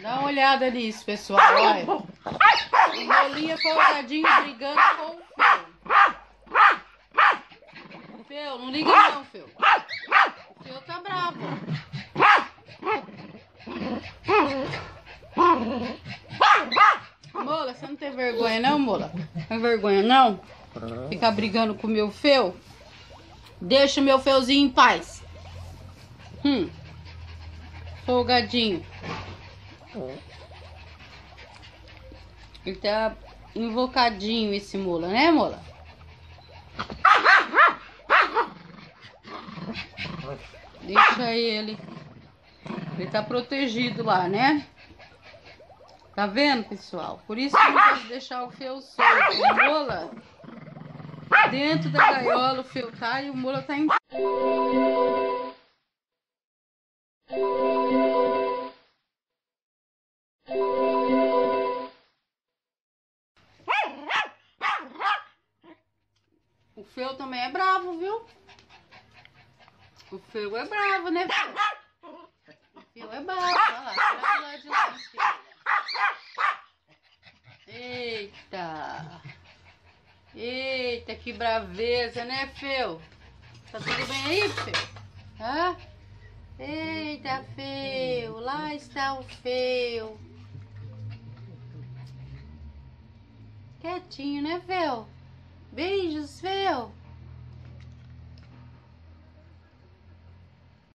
Dá uma olhada nisso, pessoal. Olha. O Molinha folgadinho brigando com o Feu. Feu, não liga não, Feu. O Feu tá bravo. Mola, você não tem vergonha não, Mola? Tem vergonha não? Ficar brigando com o meu Feu? Deixa o meu Feuzinho em paz. Hum. Folgadinho. Ele tá invocadinho esse mola, né, mola? Deixa ele. Ele tá protegido lá, né? Tá vendo, pessoal? Por isso que não pode deixar o feu solto. O mola dentro da gaiola, o feu tá e o mola tá em... O Feu também é bravo, viu? O Feu é bravo, né, Feu? O Feu é bravo, olha lá, olha lá de lá, Eita! Eita, que braveza, né, Feu? Tá tudo bem aí, Feu? Hã? Eita, Feu, lá está o Feu. Quietinho, né, Feu? Beijos, Feu.